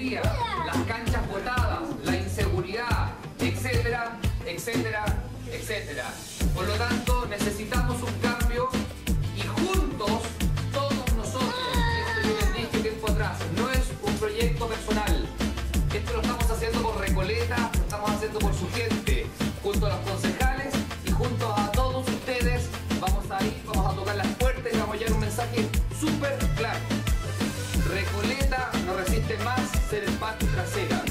las canchas botadas, la inseguridad, etcétera, etcétera, etcétera. Por lo tanto, necesitamos un cambio y juntos, todos nosotros, esto yo les dije tiempo atrás, no es un proyecto personal. Esto lo estamos haciendo por Recoleta, lo estamos haciendo por su gente, junto a los concejales y junto a todos ustedes. Vamos a ir, vamos a tocar las puertas y vamos a llevar un mensaje súper claro. Recoleta no resiste más ser el patio trasera.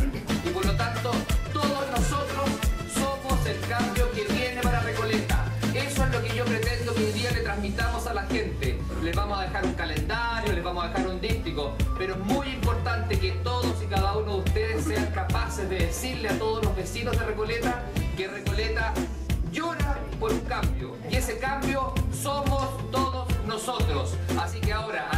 Y por lo tanto, todos nosotros somos el cambio que viene para Recoleta. Eso es lo que yo pretendo que hoy día le transmitamos a la gente. Les vamos a dejar un calendario, les vamos a dejar un díptico, pero es muy importante que todos y cada uno de ustedes sean capaces de decirle a todos los vecinos de Recoleta que Recoleta llora por un cambio. Y ese cambio somos todos nosotros. Así que ahora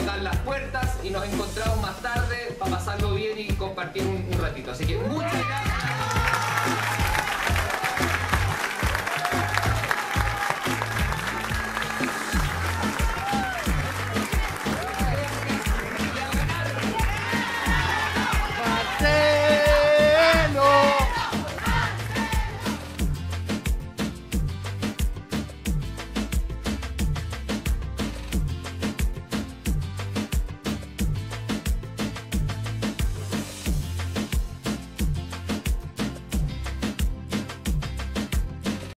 tocar las puertas y nos encontramos más tarde para pasarlo bien y compartir un, un ratito. Así que muchas gracias.